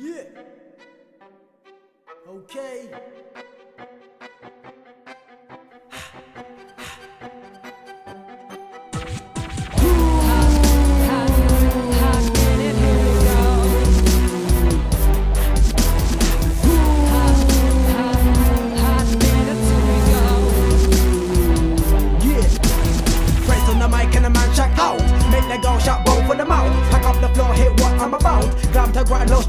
Yeah. Okay. Here we go Yeah. Press the mic and the man check out. Make the girl shot both for the mouth. Pack up the floor, hit what I'm about. Glam to grime, no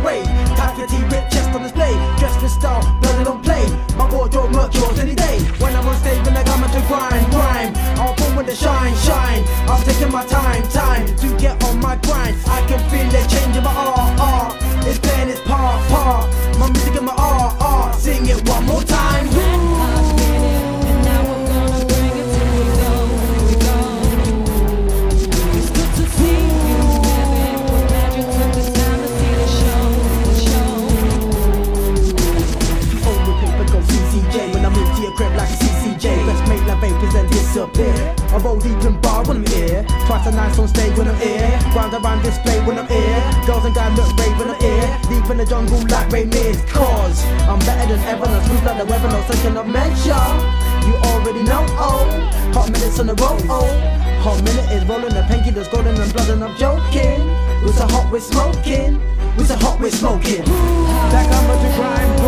look roll deep in bar when I'm here. Twice a night on stage when I'm here. Round around display when I'm here. Girls and guys look brave when I'm here. Deep in the jungle like Ray Mears. Cause I'm better than ever. No smooth like the weather, no second of mention. You already know, oh. Hot minutes on the road, oh. Hot minute is rolling the pinky that's golden and blood and I'm joking. We're so hot, we're smoking. We're so hot, we're smoking. That glamour to grime,